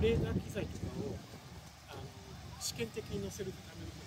レーダー機材とかをあの試験的に載せるための